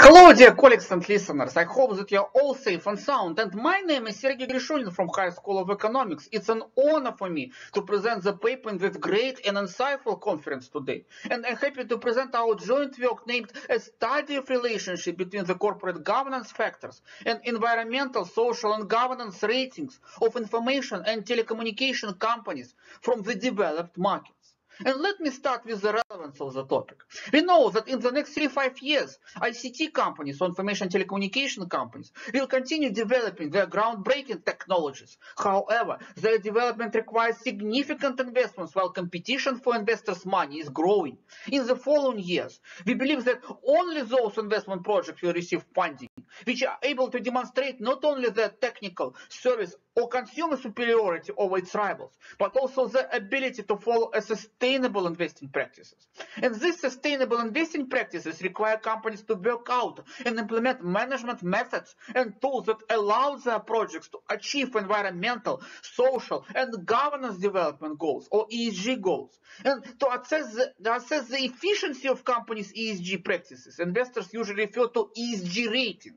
Hello, dear colleagues and listeners. I hope that you're all safe and sound. And my name is Sergey Grishunin from High School of Economics. It's an honor for me to present the paper in this great and insightful conference today. And I'm happy to present our joint work named A Study of Relationship between the Corporate Governance Factors and Environmental, Social and Governance Ratings of Information and Telecommunication Companies from the Developed Market. And let me start with the relevance of the topic. We know that in the next three, five years, ICT companies, or information telecommunication companies, will continue developing their groundbreaking technologies. However, their development requires significant investments while competition for investors' money is growing. In the following years, we believe that only those investment projects will receive funding, which are able to demonstrate not only their technical, service, or consumer superiority over its rivals, but also the ability to follow a sustainable investing practices. And these sustainable investing practices require companies to work out and implement management methods and tools that allow their projects to achieve environmental, social, and governance development goals, or ESG goals. And to assess the, to assess the efficiency of companies' ESG practices, investors usually refer to ESG ratings.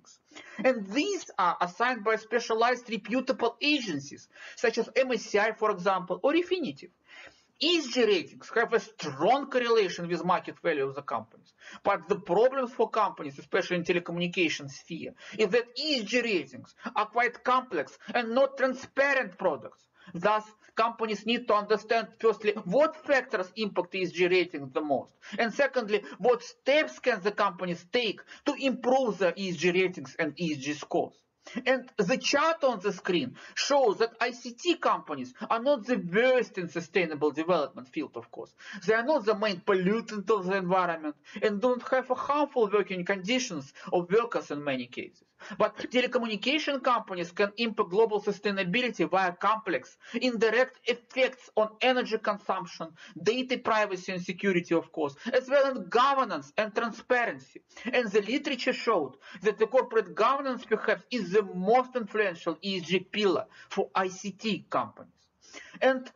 And these are assigned by specialized reputable agencies, such as MSCI, for example, or Refinitiv. ESG ratings have a strong correlation with market value of the companies. But the problems for companies, especially in telecommunications sphere, is that ESG ratings are quite complex and not transparent products. Thus, companies need to understand firstly what factors impact ESG ratings the most, and secondly, what steps can the companies take to improve their ESG ratings and ESG scores. And the chart on the screen shows that ICT companies are not the worst in sustainable development field, of course. They are not the main pollutant of the environment and don't have harmful working conditions of workers in many cases. But telecommunication companies can impact global sustainability via complex, indirect effects on energy consumption, data privacy and security, of course, as well as governance and transparency. And the literature showed that the corporate governance perhaps is the most influential ESG pillar for ICT companies. And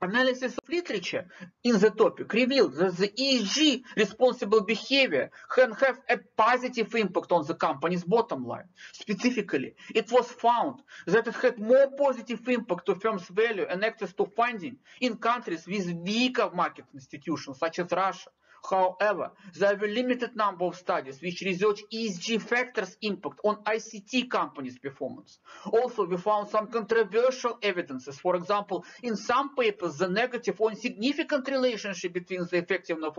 analysis of literature in the topic revealed that the ESG responsible behavior can have a positive impact on the company's bottom line. Specifically, it was found that it had more positive impact to firms' value and access to funding in countries with weaker market institutions such as Russia, However, there are a limited number of studies which research ESG factors impact on ICT companies' performance. Also, we found some controversial evidences. For example, in some papers, the negative or insignificant relationship between the effectiveness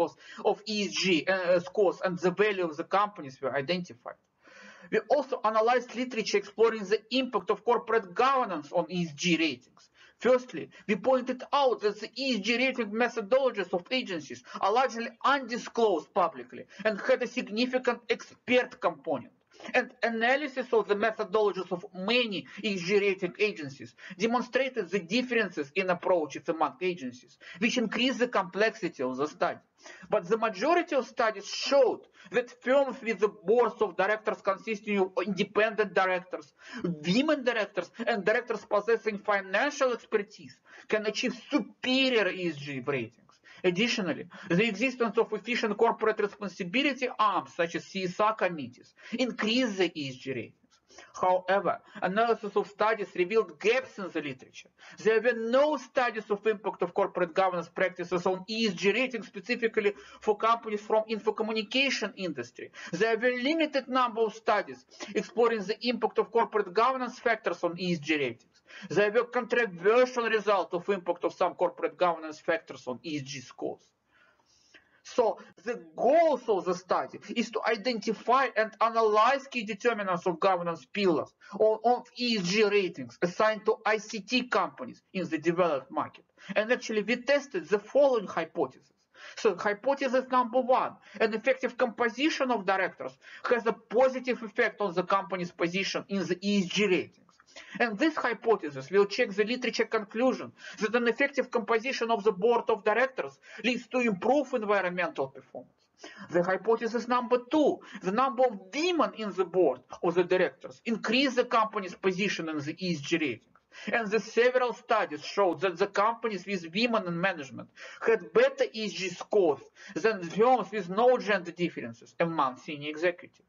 of, ESG uh, scores and the value of the companies were identified. We also analyzed literature exploring the impact of corporate governance on ESG ratings. Firstly, we pointed out that the ESG rating methodologies of agencies are largely undisclosed publicly and had a significant expert component. And analysis of the methodologies of many ESG rating agencies demonstrated the differences in approaches among agencies, which increased the complexity of the study. But the majority of studies showed that firms with the boards of directors consisting of independent directors, women directors, and directors possessing financial expertise can achieve superior ESG ratings. Additionally, the existence of efficient corporate responsibility arms, such as CSR committees, increase the ESG ratings. However, analysis of studies revealed gaps in the literature. There were no studies of impact of corporate governance practices on ESG rating specifically for companies from info communication industry. There were limited number of studies exploring the impact of corporate governance factors on ESG ratings. There were controversial results of impact of some corporate governance factors on ESG scores. So the goals of the study is to identify and analyze key determinants of governance pillars or of ESG ratings assigned to ICT companies in the developed market. And actually we tested the following hypotheses. So hypothesis number one, an effective composition of directors has a positive effect on the company's position in the ESG ratings. And this hypothesis will check the literature conclusion that an effective composition of the board of directors leads to improved environmental performance. The hypothesis number two, the number of women in the board of the directors increase the company's position in the ESG rating. And the several studies showed that the companies with women in management had better ESG scores than firms with no gender differences among senior executives.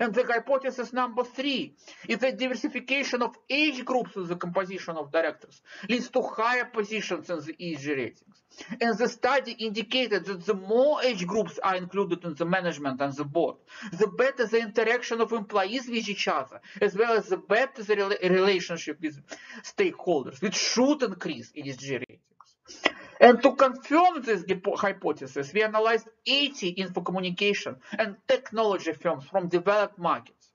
And the hypothesis number three is that diversification of age groups in the composition of directors leads to higher positions in the ESG ratings. And the study indicated that the more age groups are included in the management and the board, the better the interaction of employees with each other, as well as the better the rela relationship with stakeholders, which should increase ESG ratings. And to confirm this hypothesis, we analyzed 80 info communication and technology firms from developed markets.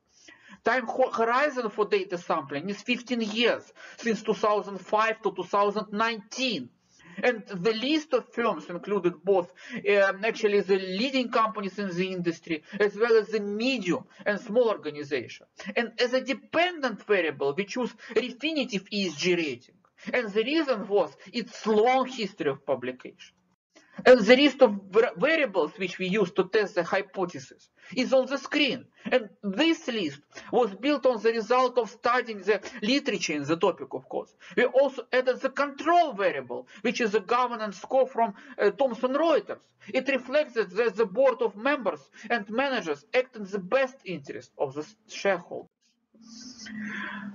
Time horizon for data sampling is 15 years, since 2005 to 2019. And the list of firms included both um, actually the leading companies in the industry as well as the medium and small organizations. And as a dependent variable, we choose Refinitiv ESG rating. And the reason was its long history of publication. And the list of variables which we use to test the hypothesis is on the screen. And this list was built on the result of studying the literature in the topic, of course. We also added the control variable, which is a governance score from uh, Thomson Reuters. It reflects that the board of members and managers act in the best interest of the shareholders.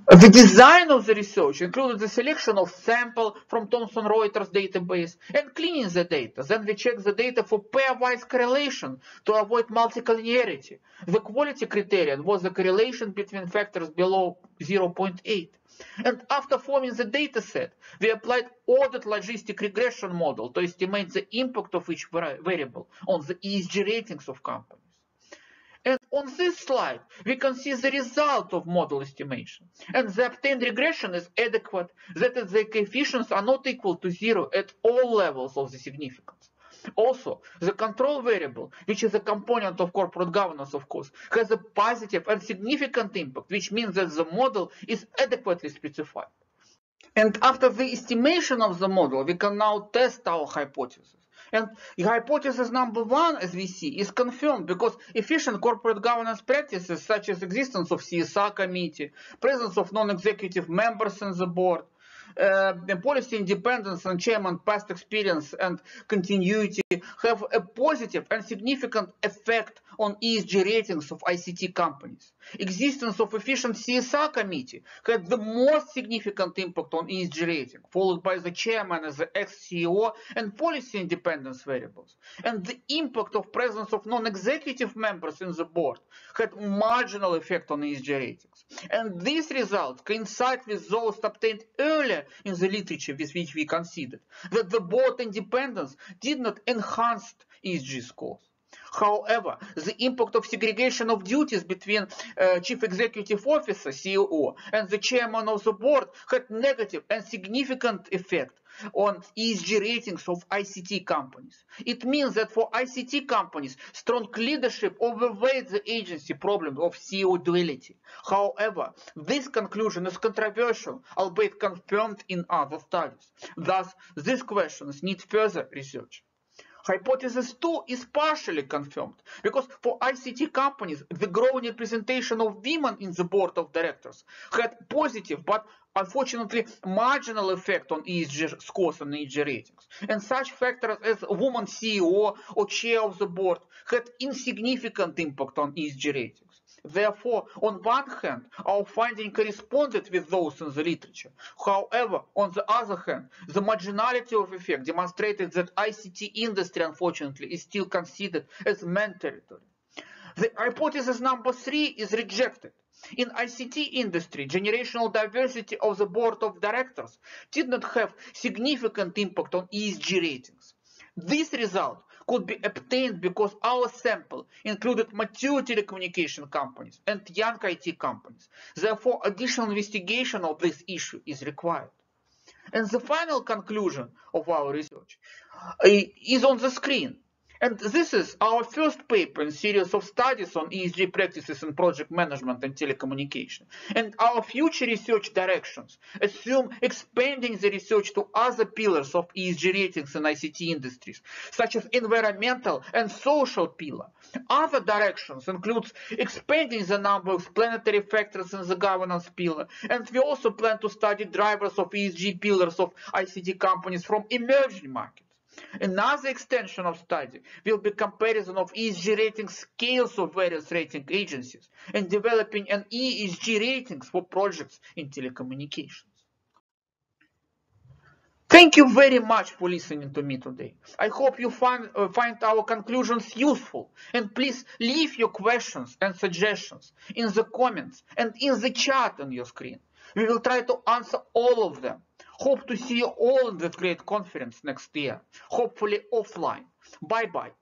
The design of the research included the selection of sample from Thomson Reuters database and cleaning the data. Then we check the data for pairwise correlation to avoid multicollinearity. The quality criterion was the correlation between factors below 0.8. And after forming the dataset, we applied ordered logistic regression model to estimate the impact of each variable on the ESG ratings of companies. On this slide, we can see the result of model estimation. And the obtained regression is adequate, that is, the coefficients are not equal to zero at all levels of the significance. Also, the control variable, which is a component of corporate governance, of course, has a positive and significant impact, which means that the model is adequately specified. And after the estimation of the model, we can now test our hypothesis. And hypothesis number one, as we see, is confirmed because efficient corporate governance practices such as existence of CSR committee, presence of non-executive members in the board, uh, policy independence and chairman past experience and continuity have a positive and significant effect on ESG ratings of ICT companies. Existence of efficient CSR committee had the most significant impact on ESG rating, followed by the chairman as the ex-CEO and policy independence variables. And the impact of presence of non-executive members in the board had marginal effect on ESG ratings. And these results coincide with those obtained earlier in the literature with which we considered that the board independence did not enhance ESG scores. However, the impact of segregation of duties between uh, chief executive officer, CEO, and the chairman of the board had negative and significant effect on ESG ratings of ICT companies. It means that for ICT companies, strong leadership overweighs the agency problem of CEO duality. However, this conclusion is controversial, albeit confirmed in other studies. Thus, these questions need further research. Hypothesis 2 is partially confirmed because for ICT companies, the growing representation of women in the board of directors had positive but unfortunately marginal effect on ESG scores and ESG ratings. And such factors as woman CEO or chair of the board had insignificant impact on ESG ratings. Therefore, on one hand, our finding corresponded with those in the literature. However, on the other hand, the marginality of effect demonstrated that ICT industry, unfortunately, is still considered as men territory. The hypothesis number three is rejected. In ICT industry, generational diversity of the board of directors did not have significant impact on ESG ratings. This result could be obtained because our sample included mature telecommunication companies and young IT companies. Therefore, additional investigation of this issue is required. And the final conclusion of our research uh, is on the screen. And this is our first paper in series of studies on ESG practices in project management and telecommunication. And our future research directions assume expanding the research to other pillars of ESG ratings in ICT industries, such as environmental and social pillar. Other directions include expanding the number of explanatory factors in the governance pillar. And we also plan to study drivers of ESG pillars of ICT companies from emerging markets. Another extension of study will be comparison of ESG rating scales of various rating agencies and developing an ESG ratings for projects in telecommunications. Thank you very much for listening to me today. I hope you find, uh, find our conclusions useful and please leave your questions and suggestions in the comments and in the chat on your screen. We will try to answer all of them. Hope to see you all in that great conference next year, hopefully offline. Bye bye.